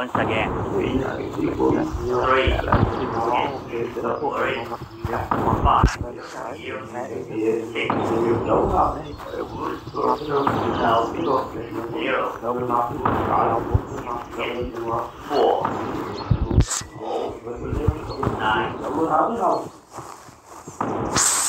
Once again. đúng không mưa thấm không Tại vì cái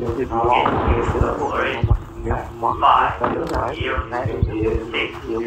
ngon Cái đó của ấy Phải Nhớ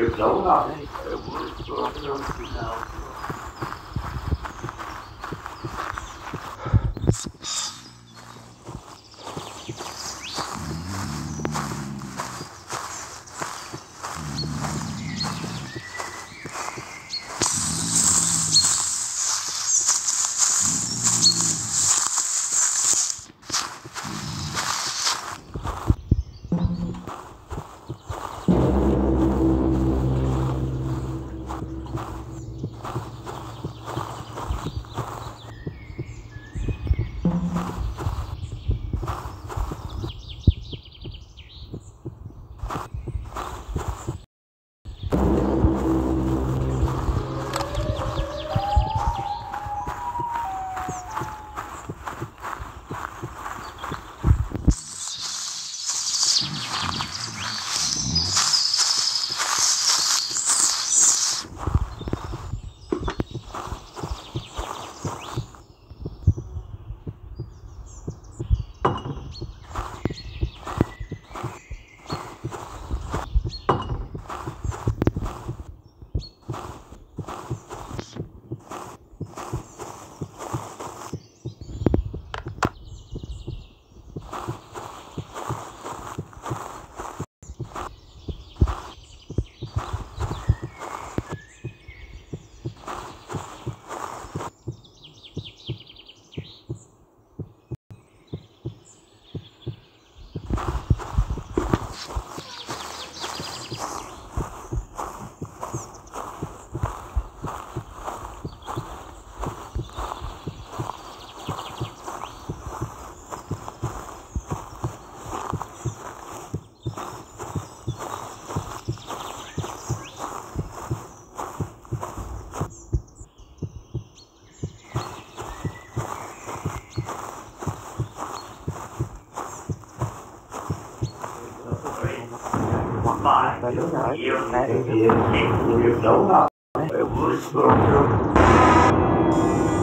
Thank you.